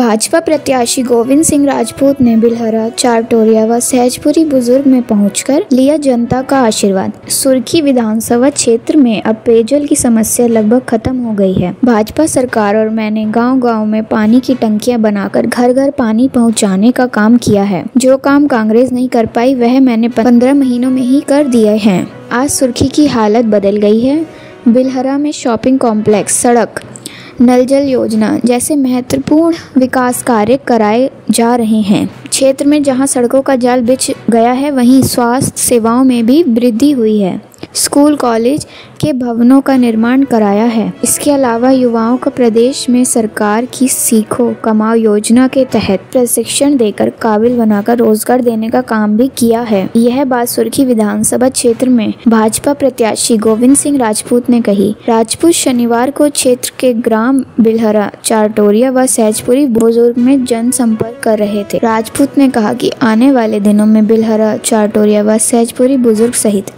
भाजपा प्रत्याशी गोविंद सिंह राजपूत ने बिलहरा, चारटोरिया व सहजपुरी बुज़ुर्ग में पहुंचकर लिया जनता का आशीर्वाद। सुर्खी विधानसभा क्षेत्र में अब पेयजल की समस्या लगभग खत्म हो गई है। भाजपा सरकार और मैंने गांव-गांव में पानी की टंकियाँ बनाकर घर घर पानी पहुँचाने का काम किया है। जो काम कांग्रेस नहीं कर पाई, वह मैंने पंद्रह महीनों में ही कर दिए हैं। आज सुर्खी की हालत बदल गई है। बिलहरा में शॉपिंग कॉम्प्लेक्स, सड़क नल जल योजना जैसे महत्वपूर्ण विकास कार्य कराए जा रहे हैं। क्षेत्र में जहाँ सड़कों का जाल बिछ गया है, वहीं स्वास्थ्य सेवाओं में भी वृद्धि हुई है। स्कूल, कॉलेज के भवनों का निर्माण कराया है। इसके अलावा युवाओं को प्रदेश में सरकार की सीखो, कमाओ योजना के तहत प्रशिक्षण देकर काबिल बनाकर रोज़गार देने का काम भी किया है। यह बात सुर्खी विधानसभा क्षेत्र में भाजपा प्रत्याशी गोविंद सिंह राजपूत ने कही। राजपूत शनिवार को क्षेत्र के ग्राम बिलहरा, चारटोरिया व सहजपुरी बुज़ुर्ग में जनसंपर्क कर रहे थे। राजपूत ने कहा की आने वाले दिनों में बिलहरा, चारटोरिया व सहजपुरी बुज़ुर्ग सहित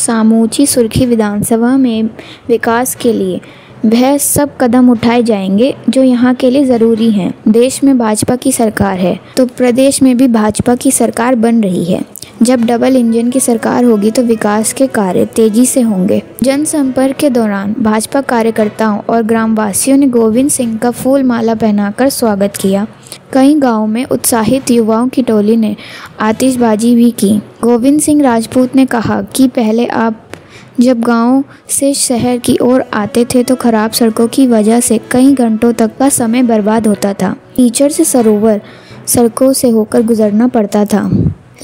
सामूची सुर्खी विधानसभा में विकास के लिए वह सब कदम उठाए जाएँगे जो यहाँ के लिए ज़रूरी हैं। देश में भाजपा की सरकार है तो प्रदेश में भी भाजपा की सरकार बन रही है। जब डबल इंजन की सरकार होगी तो विकास के कार्य तेज़ी से होंगे। जनसंपर्क के दौरान भाजपा कार्यकर्ताओं और ग्रामवासियों ने गोविंद सिंह का फूल माला पहनाकर स्वागत किया। कई गाँवों में उत्साहित युवाओं की टोली ने आतिशबाजी भी की। गोविंद सिंह राजपूत ने कहा कि पहले आप जब गाँव से शहर की ओर आते थे तो खराब सड़कों की वजह से कई घंटों तक का समय बर्बाद होता था। टीचर से सरोवर सड़कों से होकर गुजरना पड़ता था।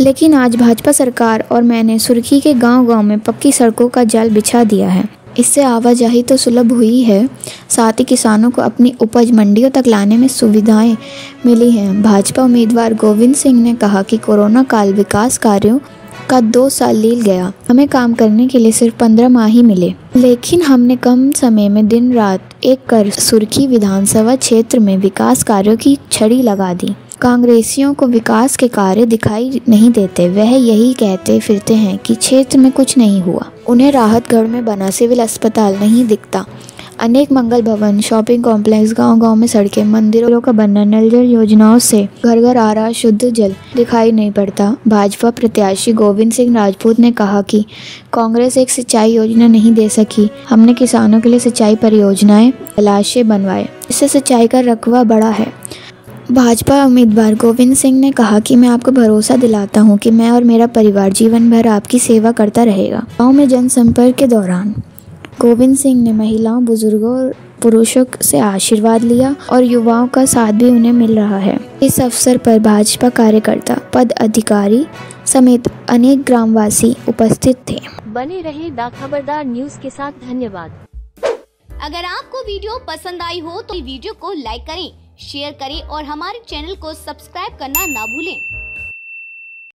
लेकिन आज भाजपा सरकार और मैंने सुर्खी के गांव-गांव में पक्की सड़कों का जाल बिछा दिया है। इससे आवाजाही तो सुलभ हुई है। साथ ही किसानों को अपनी उपज मंडियों तक लाने में सुविधाएँ मिली हैं। भाजपा उम्मीदवार गोविंद सिंह ने कहा कि कोरोना काल विकास कार्यों का दो साल लील गया। हमें काम करने के लिए सिर्फ़ पंद्रह माह ही मिले। लेकिन हमने कम समय में दिन रात एक कर सुर्खी विधानसभा क्षेत्र में विकास कार्यों की छड़ी लगा दी। कांग्रेसियों को विकास के कार्य दिखाई नहीं देते। वह यही कहते फिरते हैं कि क्षेत्र में कुछ नहीं हुआ। उन्हें राहतगढ़ में बना सिविल अस्पताल नहीं दिखता। अनेक मंगल भवन, शॉपिंग कॉम्प्लेक्स, गांव-गांव में सड़कें, मंदिरों का बनना नल जल योजनाओं से घर घर आ रहा शुद्ध जल दिखाई नहीं पड़ता। भाजपा प्रत्याशी गोविंद सिंह राजपूत ने कहा कि कांग्रेस एक सिंचाई योजना नहीं दे सकी। हमने किसानों के लिए सिंचाई परियोजनाएँ तलाशे बनवाए। इससे सिंचाई का रकबा बड़ा है। भाजपा उम्मीदवार गोविंद सिंह ने कहा कि मैं आपको भरोसा दिलाता हूँ कि मैं और मेरा परिवार जीवन भर आपकी सेवा करता रहेगा। गाँव में जनसंपर्क के दौरान गोविंद सिंह ने महिलाओं बुज़ुर्गों और पुरुषों से आशीर्वाद लिया और युवाओं का साथ भी उन्हें मिल रहा है। इस अवसर पर भाजपा कार्यकर्ता पद अधिकारी समेत अनेक ग्रामवासी उपस्थित थे। बने रहे द खबरदार न्यूज़ के साथ धन्यवाद। अगर आपको वीडियो पसंद आई हो तो वीडियो को लाइक करें शेयर करें और हमारे चैनल को सब्सक्राइब करना ना भूलें।